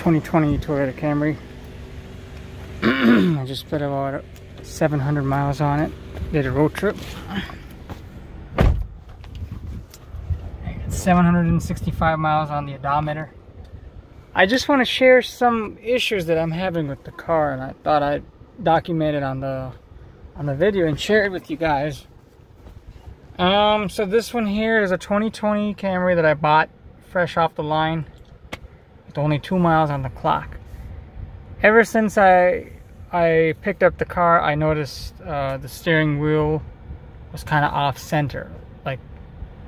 2020 Toyota Camry. I just put about 700 miles on it. Did a road trip. 765 miles on the odometer. I just want to share some issues that I'm having with the car and I thought I'd document it on the on the video and share it with you guys. Um, so this one here is a 2020 Camry that I bought fresh off the line with only two miles on the clock. Ever since I I picked up the car, I noticed uh, the steering wheel was kind of off center. Like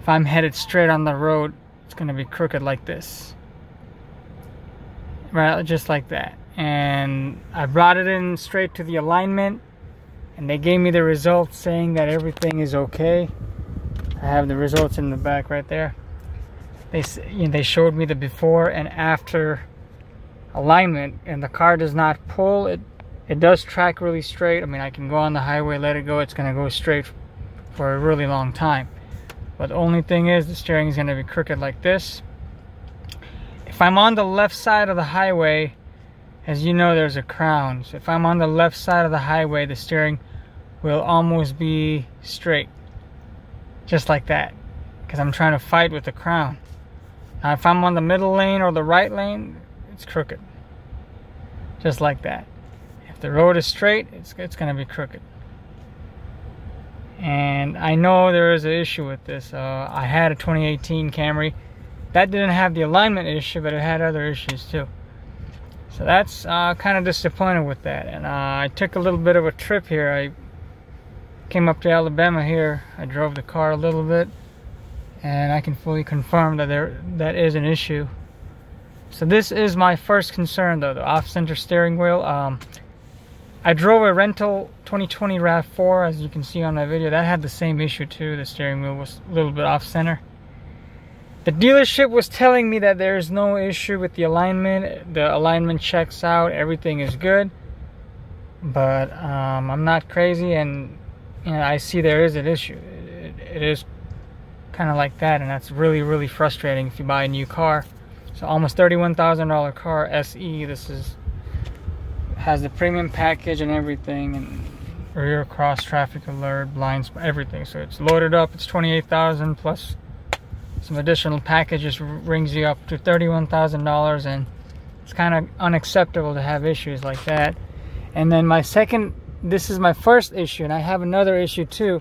if I'm headed straight on the road, it's gonna be crooked like this. Right, just like that. And I brought it in straight to the alignment and they gave me the results saying that everything is okay. I have the results in the back right there. They, you know, they showed me the before and after alignment and the car does not pull. It, it does track really straight. I mean, I can go on the highway, let it go. It's going to go straight for a really long time. But the only thing is the steering is going to be crooked like this. If I'm on the left side of the highway, as you know, there's a crown. So if I'm on the left side of the highway, the steering will almost be straight just like that because I'm trying to fight with the crown now if I'm on the middle lane or the right lane it's crooked. Just like that. If the road is straight it's, it's gonna be crooked. And I know there is an issue with this. Uh, I had a 2018 Camry. That didn't have the alignment issue but it had other issues too. So that's uh, kind of disappointed with that. And uh, I took a little bit of a trip here. I came up to Alabama here. I drove the car a little bit and I can fully confirm that there that is an issue. So this is my first concern though, the off-center steering wheel. Um, I drove a rental 2020 RAV4 as you can see on my video. That had the same issue too. The steering wheel was a little bit off-center. The dealership was telling me that there is no issue with the alignment. The alignment checks out. Everything is good. But um, I'm not crazy and you know, I see there is an issue. it, it is kind of like that, and that's really, really frustrating if you buy a new car. So almost $31,000 car SE. This is has the premium package and everything, and rear cross traffic alert, blinds, everything. So it's loaded up. It's 28,000 plus some additional packages brings you up to $31,000, and it's kind of unacceptable to have issues like that. And then my second this is my first issue and I have another issue too.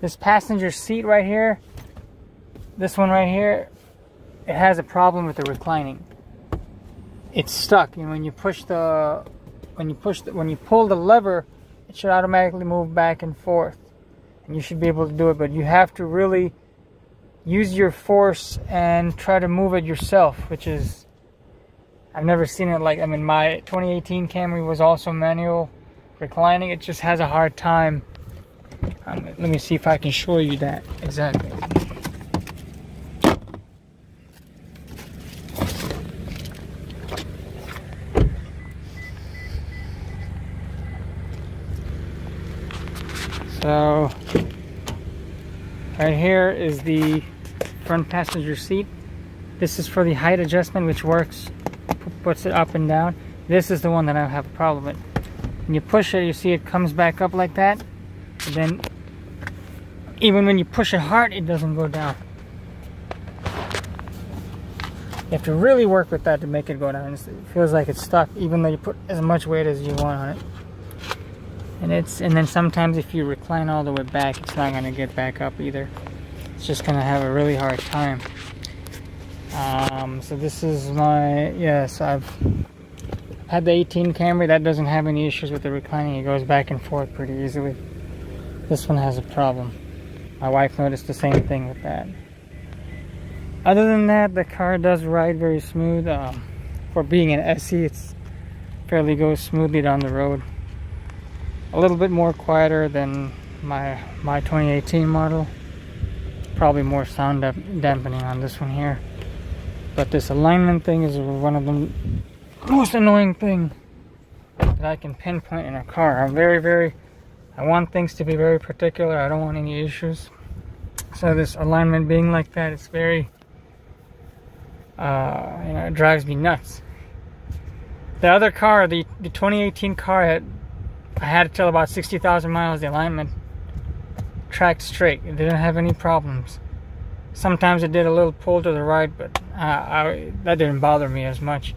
This passenger seat right here, this one right here, it has a problem with the reclining. It's stuck and when you push the when you push the, when you pull the lever, it should automatically move back and forth. And you should be able to do it, but you have to really use your force and try to move it yourself, which is I've never seen it like I mean my 2018 Camry was also manual reclining, it just has a hard time. Um, let me see if I can show you that exactly. So, right here is the front passenger seat. This is for the height adjustment, which works, puts it up and down. This is the one that I have a problem with. When you push it you see it comes back up like that. And then even when you push it hard it doesn't go down. You have to really work with that to make it go down. It feels like it's stuck even though you put as much weight as you want on it and it's and then sometimes if you recline all the way back it's not going to get back up either it's just going to have a really hard time um, so this is my yes I've had the 18 Camry, that doesn't have any issues with the reclining. It goes back and forth pretty easily. This one has a problem. My wife noticed the same thing with that. Other than that, the car does ride very smooth. Um, for being an SE, it's fairly goes smoothly down the road. A little bit more quieter than my my 2018 model. Probably more sound dampening on this one here. But this alignment thing is one of the most annoying thing that I can pinpoint in a car. I'm very, very, I want things to be very particular. I don't want any issues. So this alignment being like that, it's very, uh, you know, it drives me nuts. the other car, the, the 2018 car, had, I had till about 60,000 miles, the alignment tracked straight. It didn't have any problems. Sometimes it did a little pull to the right, but uh, I, that didn't bother me as much.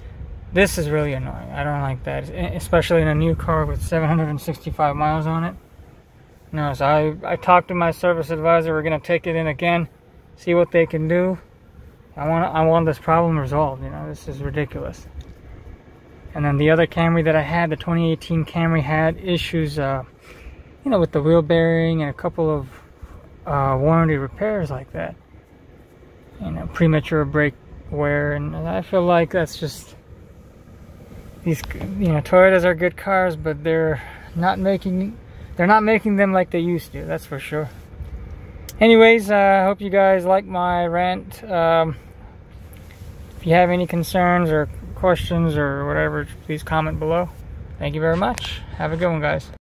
This is really annoying. I don't like that, especially in a new car with 765 miles on it. No, so I, I talked to my service advisor. We're gonna take it in again, see what they can do. I want I want this problem resolved. You know, this is ridiculous. And then the other Camry that I had, the 2018 Camry, had issues, uh, you know, with the wheel bearing and a couple of uh, warranty repairs like that. You know, premature brake wear, and I feel like that's just these. You know, Toyotas are good cars, but they're not making they're not making them like they used to. That's for sure. Anyways, uh, I uh, hope you guys like my rant. Um, if you have any concerns or questions or whatever, please comment below. Thank you very much. Have a good one, guys.